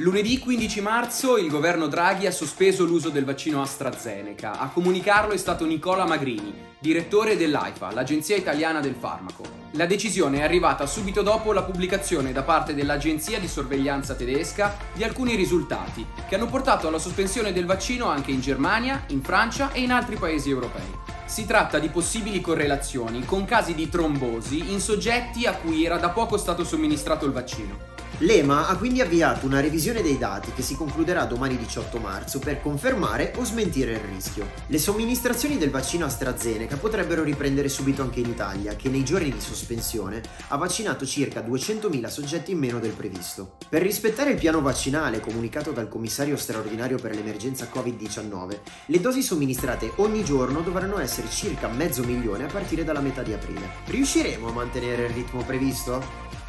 Lunedì 15 marzo il governo Draghi ha sospeso l'uso del vaccino AstraZeneca. A comunicarlo è stato Nicola Magrini, direttore dell'AIFA, l'Agenzia Italiana del Farmaco. La decisione è arrivata subito dopo la pubblicazione da parte dell'agenzia di sorveglianza tedesca di alcuni risultati che hanno portato alla sospensione del vaccino anche in Germania, in Francia e in altri paesi europei. Si tratta di possibili correlazioni con casi di trombosi in soggetti a cui era da poco stato somministrato il vaccino. L'EMA ha quindi avviato una revisione dei dati che si concluderà domani 18 marzo per confermare o smentire il rischio. Le somministrazioni del vaccino AstraZeneca potrebbero riprendere subito anche in Italia, che nei giorni di sospensione ha vaccinato circa 200.000 soggetti in meno del previsto. Per rispettare il piano vaccinale comunicato dal commissario straordinario per l'emergenza Covid-19, le dosi somministrate ogni giorno dovranno essere circa mezzo milione a partire dalla metà di aprile. Riusciremo a mantenere il ritmo previsto?